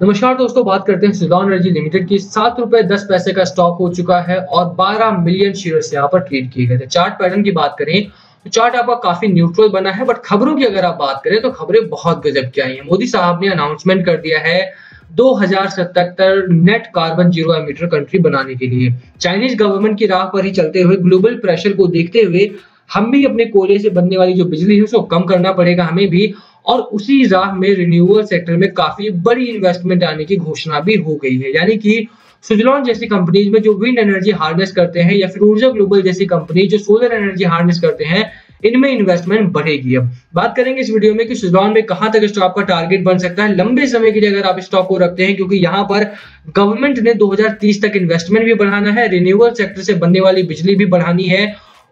नमस्कार दोस्तों, बात करते हैं सुजान एनर्जी लिमिटेड की। सात रुपए दस पैसे का स्टॉक हो चुका है और बारह मिलियन शेयर यहाँ पर ट्रेड किए गए थे। चार्ट पैटर्न की बात करें तो चार्ट आपका काफ़ी न्यूट्रल बना है बट खबरों की अगर आप बात करें तो खबरें बहुत गजब की आई है। मोदी साहब ने अनाउंसमेंट कर दिया है 2077 net carbon zero emitter country बनाने के लिए। चाइनीज़ गवर्नमेंट की राह पर ही चलते हुए ग्लोबल प्रेशर को देखते हुए, हम भी अपने कोयले से बनने वाली जो बिजली है, उसको कम करना पड़ेगा, हमें भी। और उसी राह में रिन्यूअल सेक्टर में काफ़ी बड़ी इन्वेस्टमेंट आने की घोषणा भी हो गई है। यानी कि सुजलॉन जैसी कंपनीज़ में जो विंड एनर्जी हार्नेस करते हैं या फिर ऊर्जा ग्लोबल जैसी कंपनी जो सोलर एनर्जी हार्नेस करते हैं, इनमें इन्वेस्टमेंट बढ़ेगी अब। बात करेंगे इस वीडियो में कि सुजलॉन में कहाँ तक स्टॉक का टारगेट बन सकता है। लंबे समय के लिए अगर आप स्टॉक को रखते हैं, क्योंकि यहाँ पर गवर्नमेंट ने 2030 तक इन्वेस्टमेंट भी बढ़ाना है रिन्यूएबल सेक्टर से बनने वाली बिजली भी बढ़ानी है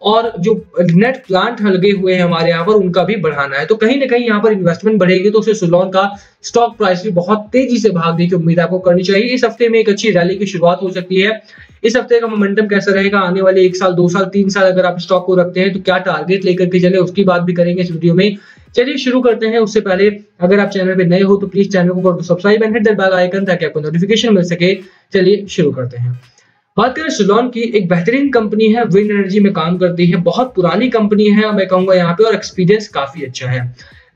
और जो नेट प्लांट लगे हुए हैं हमारे यहाँ पर, उनका भी बढ़ाना है। तो कहीं ना कहीं यहाँ पर इन्वेस्टमेंट बढ़ेगी तो उसे सुलोन का स्टॉक प्राइस भी बहुत तेज़ी से भागने की उम्मीद आपको करनी चाहिए। इस हफ़्ते में एक अच्छी रैली की शुरुआत हो सकती है। इस हफ़्ते का मोमेंटम कैसा रहेगा? आने वाले एक साल, दो साल, तीन साल अगर आप स्टॉक को रखते हैं तो क्या टारगेट लेकर के चले? उसकी बात भी करेंगे इस वीडियो में। चलिए शुरू करते हैं। उससे पहले अगर आप चैनल पे नए हो तो प्लीज़ चैनल को subscribe and hit the bell icon ताकि आपको नोटिफिकेशन मिल सके। चलिए शुरू करते हैं। बात करें सुलॉन की, एक बेहतरीन कंपनी है, विंड एनर्जी में काम करती है, बहुत पुरानी कंपनी है, मैं कहूँगा यहाँ पे, और एक्सपीरियंस काफ़ी अच्छा है।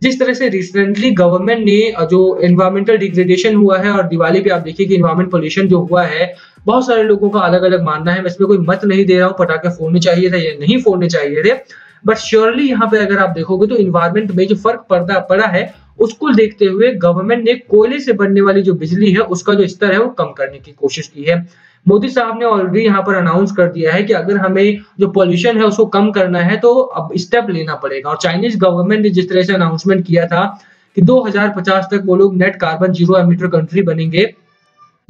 जिस तरह से रिसेंटली गवर्नमेंट ने जो एनवायरमेंटल डिग्रेडेशन हुआ है, और दिवाली पे आप देखिए कि इन्वायरमेंट पोल्यूशन जो हुआ है, बहुत सारे लोगों का अलग अलग मानना है, मैं इसमें कोई मत नहीं दे रहा हूँ, पटाखे फोड़ने चाहिए थे या नहीं फोड़ने चाहिए थे बट श्योरली यहाँ पे अगर आप देखोगे तो इन्वायरमेंट में जो फ़र्क पड़ता, पड़ा है, उसको देखते हुए गवर्नमेंट ने कोयले से बनने वाली जो बिजली है, उसका जो स्तर है, वो कम करने की कोशिश की है। मोदी साहब ने ऑलरेडी यहाँ पर अनाउंस कर दिया है कि अगर हमें जो पॉल्यूशन है उसको कम करना है तो अब स्टेप लेना पड़ेगा। और चाइनीज़ गवर्नमेंट ने जिस तरह से अनाउंसमेंट किया था कि 2050 तक वो लोग net carbon zero emitter country बनेंगे,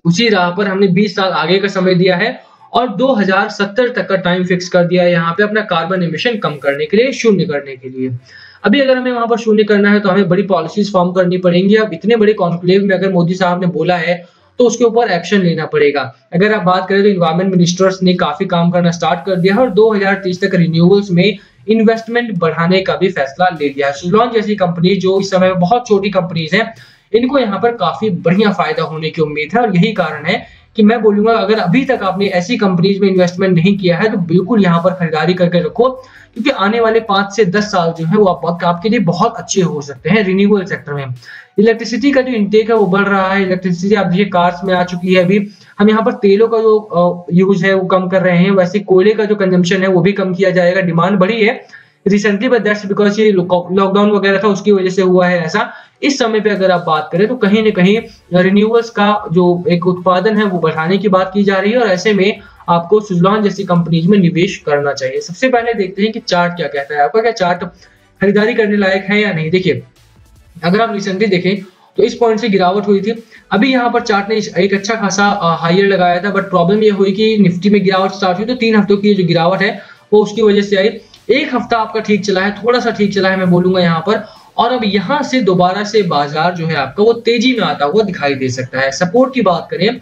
उसी राह पर हमने 20 साल आगे का समय दिया है और 2070 तक का टाइम फिक्स कर दिया है यहाँ पे अपना कार्बन एमिशन कम करने के लिए, शून्य करने के लिए। अभी अगर हमें वहाँ पर शून्य करना है तो हमें बड़ी पॉलिसीज़ फॉर्म करनी पड़ेंगी। अब इतने बड़े कॉन्क्लेव में अगर मोदी साहब ने बोला है तो उसके ऊपर एक्शन लेना पड़ेगा। अगर आप बात करें तो इन्वायरमेंट मिनिस्टर्स ने काफ़ी काम करना स्टार्ट कर दिया है और 2030 तक रिन्यूअल्स में इन्वेस्टमेंट बढ़ाने का भी फैसला ले लिया है। जैसी कंपनी जो इस समय बहुत छोटी कंपनीज़ है, इनको यहाँ पर काफ़ी बढ़िया फ़ायदा होने की उम्मीद है और यही कारण है कि मैं बोलूँगा अगर अभी तक आपने ऐसी कंपनीज़ में इन्वेस्टमेंट नहीं किया है तो बिल्कुल यहाँ पर खरीदारी करके रखो क्योंकि आने वाले पाँच से दस साल जो है वो आप, आपके लिए बहुत अच्छे हो सकते हैं रिन्यूएबल सेक्टर में। इलेक्ट्रिसिटी का जो इंटेक है वो बढ़ रहा है। इलेक्ट्रिसिटी आप देखिए कार्स में आ चुकी है अभी। हम यहाँ पर तेलों का जो यूज़ है वो कम कर रहे हैं। वैसे कोयले का जो कंजम्पशन है वो भी कम किया जाएगा। डिमांड बढ़ी है। रिसेंटली बट दैट्स बिकॉज़ ये लॉकडाउन वगैरह था, उसकी वजह से हुआ है ऐसा। इस समय पे अगर आप बात करें तो कहीं ना कहीं रिन्यूअल्स का जो एक उत्पादन है, वो बढ़ाने की बात की जा रही है और ऐसे में आपको सुजलॉन जैसी कंपनीज़ में निवेश करना चाहिए। सबसे पहले देखते हैं कि चार्ट क्या कहता है। आपका क्या चार्ट खरीदारी करने लायक है या नहीं? देखिए, अगर आप रिसेंटली देखें तो इस पॉइंट से गिरावट हुई थी। अभी यहाँ पर चार्ट ने एक अच्छा खासा हाइयर लगाया था बट प्रॉब्लम ये हुई कि निफ्टी में गिरावट स्टार्ट हुई तो तीन हफ्तों की जो गिरावट है, वो उसकी वजह से आई। एक हफ़्ता आपका ठीक चला है, थोड़ा सा ठीक चला है, मैं बोलूँगा यहाँ पर। और अब यहाँ से दोबारा से बाज़ार जो है आपका, वो तेज़ी में आता हुआ दिखाई दे सकता है। सपोर्ट की बात करें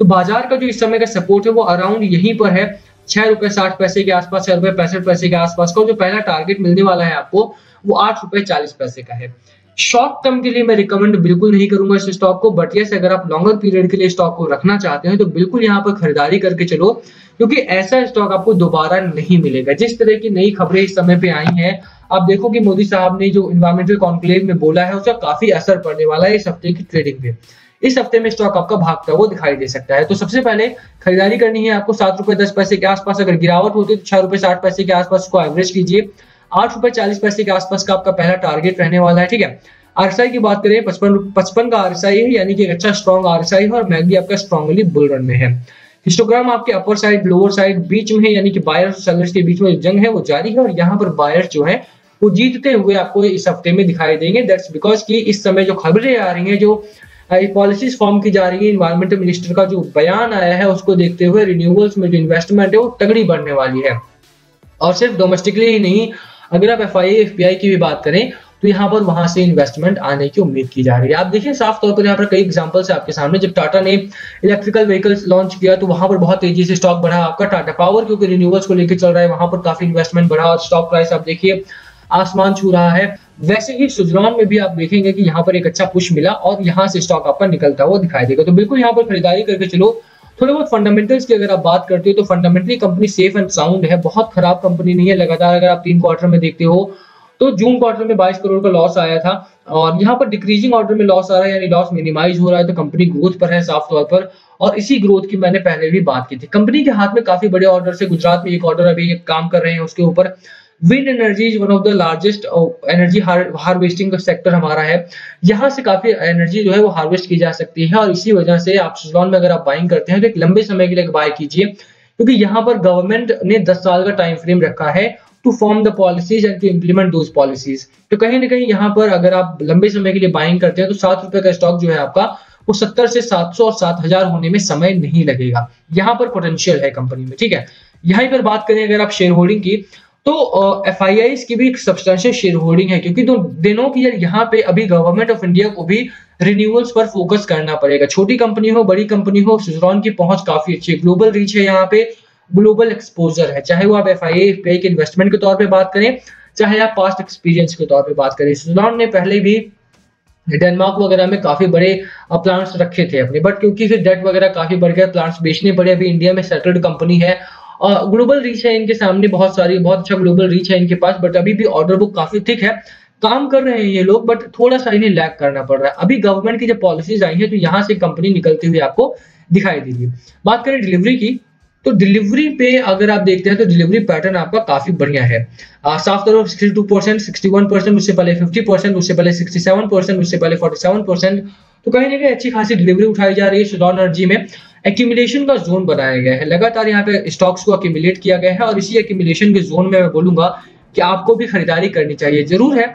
तो बाज़ार का जो इस समय का सपोर्ट है, वो अराउंड यहीं पर है। छह रुपए साठ पैसे के आसपास, छह रुपए पैंसठ पैसे के आसपास का जो पहला टारगेट मिलने वाला है आपको, वो आठ रुपए चालीस पैसे का है। शॉर्ट टर्म के लिए मैं रिकमेंड बिल्कुल नहीं करूँगा इस स्टॉक को बट यस अगर आप लॉन्गर पीरियड के लिए स्टॉक को रखना चाहते हैं तो बिल्कुल यहाँ पर खरीदारी करके चलो, क्योंकि ऐसा स्टॉक आपको दोबारा नहीं मिलेगा। जिस तरह की नई खबरें इस समय पे आई हैं, आप देखो कि मोदी साहब ने जो इन्वायरमेंटल कॉन्क्लेव में बोला है, उसका काफ़ी असर पड़ने वाला है इस हफ़्ते की ट्रेडिंग पे। इस हफ़्ते में स्टॉक आपका भागता हुआ दिखाई दे सकता है। तो सबसे पहले खरीदारी करनी है आपको सात रुपए दस पैसे के आसपास अगर गिरावट होती है तो छह रुपए साठ पैसे के आसपास उसको एवरेज कीजिए। आठ रुपए चालीस पैसे के आसपास का आपका पहला टारगेट रहने वाला है, ठीक है? आरएसआई की बात करें, पचपन पचपन का आरएसआई है, यानी कि एक अच्छा स्ट्रॉन्ग आरएसआई है और मैगडी आपका स्ट्रॉन्गली बुल रन में है। हिस्टोग्राम आपके अपर साइड लोअर साइड बीच में है, यानी कि बायर्स और सेलर्स के बीच में जंग है, वो जारी है और यहाँ पर बायर्स जो है, वो जीतते हुए आपको इस हफ़्ते में दिखाई देंगे। दैट्स बिकॉज़ कि इस समय जो खबरें आ रही हैं, जो पॉलिसीज़ फॉर्म की जा रही है इन्वायरमेंटल मिनिस्टर का जो बयान आया है, उसको देखते हुए रिन्यूएबल्स में जो इन्वेस्टमेंट है, वो तगड़ी बढ़ने वाली है। और सिर्फ़ डोमेस्टिकली ही नहीं अगर आप एफ़ आई की भी बात करें तो यहाँ पर वहाँ से इन्वेस्टमेंट आने की उम्मीद की जा रही है। आप देखिए साफ़ तौर पर यहाँ पर कई एग्जांपल्स है आपके सामने। जब टाटा ने इलेक्ट्रिकल व्हीकल्स लॉन्च किया तो वहाँ पर बहुत तेज़ी से स्टॉक बढ़ा आपका टाटा पावर क्योंकि रिन्यूअल्स को लेकर चल रहा है, वहाँ पर काफ़ी इन्वेस्टमेंट बढ़ा और स्टॉक प्राइस आप देखिए, आसमान छू रहा है। वैसे ही सुजलॉन में भी आप देखेंगे कि यहाँ पर एक अच्छा पुश मिला और यहाँ से स्टॉक आपका निकलता हुआ दिखाई देगा। तो बिल्कुल यहाँ पर खरीदारी करके चलो थोड़े बहुत फंडामेंटल्स की अगर आप बात करते हो तो fundamentally company safe and sound है। बहुत खराब कंपनी नहीं है। लगातार अगर आप तीन क्वार्टर में देखते हो तो जून क्वार्टर में 22 करोड़ का लॉस आया था और यहाँ पर डिक्रीजिंग ऑर्डर में लॉस आ रहा है, यानी लॉस मिनिमाइज हो रहा है तो कंपनी ग्रोथ पर है साफ़ तौर पर। और इसी ग्रोथ की मैंने पहले भी बात की थी। कंपनी के हाथ में काफ़ी बड़े ऑर्डर से गुजरात में एक ऑर्डर अभी काम कर रहे हैं उसके ऊपर। Wind energy is one of the largest energy harvesting का सेक्टर हमारा है। यहाँ से काफ़ी एनर्जी जो है वो हार्वेस्ट की जा सकती है और इसी वजह से आप सुजलॉन में अगर आप बाइंग करते हैं तो एक लंबे समय के लिए बाय कीजिए। क्योंकि यहाँ पर गवर्नमेंट ने 10 साल का टाइम फ्रेम रखा है to form the policies and to implement those policies तो कहीं ना कहीं यहाँ पर अगर आप लंबे समय के लिए बाइंग करते हैं तो सात रुपए का स्टॉक जो है आपका, वो सत्तर से सात सौ और सात हज़ार होने में समय नहीं लगेगा। यहाँ पर पोटेंशियल है कंपनी में, ठीक है? यहीं पर बात करें अगर आप शेयर होल्डिंग की तो एफ़ आई की भी एक सब्सटेंशियल शेयर होल्डिंग है, क्योंकि दिनों की यहाँ पे अभी गवर्नमेंट ऑफ़ इंडिया को भी रिन्यूअल्स पर फोकस करना पड़ेगा। छोटी कंपनी हो, बड़ी कंपनी हो सुजरॉन की पहुँच काफ़ी अच्छी है। ग्लोबल रीच है यहाँ पे ग्लोबल एक्सपोजर है। चाहे वो आप एफ़ आई पे के इन्वेस्टमेंट के तौर पर बात करें, चाहे आप पास्ट एक्सपीरियंस के तौर पर बात करें। सुजरॉन ने पहले भी डेनमार्क वगैरह में काफ़ी बड़े प्लांट्स रखे थे अपने। बट क्योंकि फिर डेट वगैरह काफ़ी बढ़ गया प्लांट्स बेचने पड़े, अभी इंडिया में सेटल्ड कंपनी है। ग्लोबल रीच है इनके सामने बहुत सारी, बहुत अच्छा ग्लोबल रीच है इनके पास बट अभी भी ऑर्डर बुक काफ़ी थिक है। काम कर रहे हैं ये लोग बट थोड़ा सा इन्हें लैक करना पड़ रहा है। अभी गवर्नमेंट की जब पॉलिसीज़ आई है तो यहाँ से कंपनी निकलती हुई आपको दिखाई देगी बात करें डिलीवरी की तो डिलीवरी पे अगर आप देखते हैं तो डिलीवरी पैटर्न आपका काफ़ी बढ़िया है। साफ़ तौर पर sixty two percent sixty one percent उससे पहले फिफ्टी परसेंट उससे पहले सिक्सटी सेवन परसेंट उससे पहले फोर्टी सेवन परसेंट तो कहीं ना कहीं अच्छी खासी डिलीवरी उठाई जा रही है सुडॉन एनर्जी में। एक्यूमुलेशन का जोन बनाया गया है। लगातार यहाँ पे स्टॉक्स को अक्यूमुलेट किया गया है और इसी एक्यूमुलेशन के जोन में मैं बोलूँगा कि आपको भी खरीदारी करनी चाहिए। ज़रूर है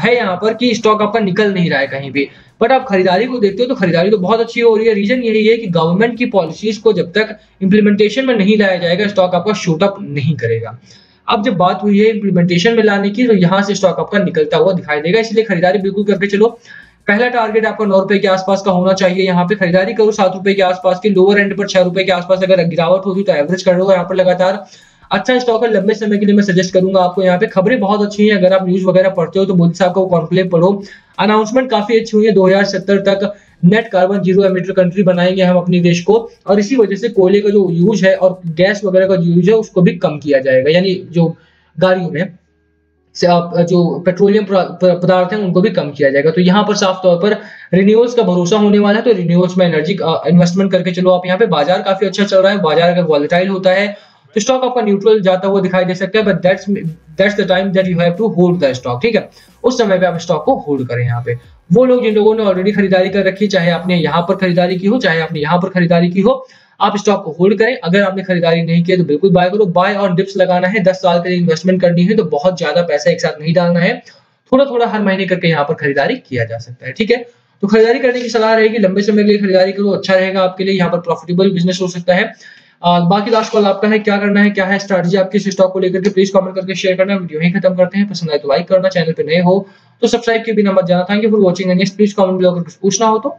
है यहाँ पर कि स्टॉक आपका निकल नहीं रहा है कहीं भी। बट आप खरीदारी को देखते हो तो खरीदारी तो बहुत अच्छी हो रही है। रीजन यही है कि गवर्नमेंट की पॉलिसीज़ को जब तक इंप्लीमेंटेशन में नहीं लाया जाएगा स्टॉक आपका शूट अप नहीं करेगा। अब जब बात हुई है इंप्लीमेंटेशन में लाने की तो यहाँ से स्टॉक आपका निकलता हुआ दिखाई देगा। इसलिए खरीदारी बिल्कुल करके चलो। पहला टारगेट आपका नौ रुपए के आसपास का होना चाहिए। यहाँ पे खरीदारी करो सात रुपए के आसपास की लोअर एंड पर छह रुपए के आसपास अगर गिरावट होगी तो एवरेज कर लो यहाँ पर लगातार। अच्छा स्टॉक है, लंबे समय के लिए मैं सजेस्ट करूँगा आपको। यहाँ पे खबरें बहुत अच्छी हैं। अगर आप न्यूज़ वगैरह पढ़ते हो तो मोदी साहब का कॉन्क्लेव पढ़ो। अनाउंसमेंट काफ़ी अच्छी हुई है। 2070 तक net carbon zero emitter country बनाएँगे हम अपने देश को। और इसी वजह से कोयले का जो यूज़ है और गैस वगैरह का यूज़ है, उसको भी कम किया जाएगा। यानी जो गाड़ियों में से आप जो पेट्रोलियम पदार्थ हैं, उनको भी कम किया जाएगा। तो यहाँ पर साफ़ तौर पर रिन्यूअल्स का भरोसा होने वाला है तो रिन्यूअल्स में एनर्जी इन्वेस्टमेंट करके चलो आप यहाँ पे, बाज़ार काफ़ी अच्छा चल रहा है, बाज़ार अगर वॉलेटाइल होता है तो स्टॉक आपका न्यूट्रल जाता हुआ दिखाई दे सकता है but that's that's the time that you have to hold the stock ठीक है? उस समय पे आप स्टॉक को होल्ड करें यहाँ पे। वो लोग जिन लोगों ने ऑलरेडी खरीदारी कर रखी, चाहे आपने यहाँ पर खरीदारी की हो, चाहे आपने यहाँ पर खरीदारी की हो आप स्टॉक को होल्ड करें। अगर आपने खरीदारी नहीं किया तो बिल्कुल बाय करो। बाय और डिप्स लगाना है। दस साल के लिए इन्वेस्टमेंट करनी है तो बहुत ज़्यादा पैसा एक साथ नहीं डालना है। थोड़ा थोड़ा हर महीने करके यहाँ पर खरीदारी किया जा सकता है, ठीक है? तो खरीदारी करने की सलाह रहेगी। लंबे समय के लिए खरीदारी करो अच्छा रहेगा आपके लिए। यहाँ पर प्रॉफिटेबल बिज़नेस हो सकता है। बाकी लास्ट कॉल आपका है। क्या करना है, क्या है स्ट्रैटेजी आपकी स्टॉक को लेकर के? प्लीज़ कमेंट करके शेयर करना। वीडियो ही खत्म करते हैं। पसंद आए तो लाइक करना। चैनल पे नए हो तो सब्सक्राइब के बिना मत जाना। Thank you for watching and please comment पूछना हो तो।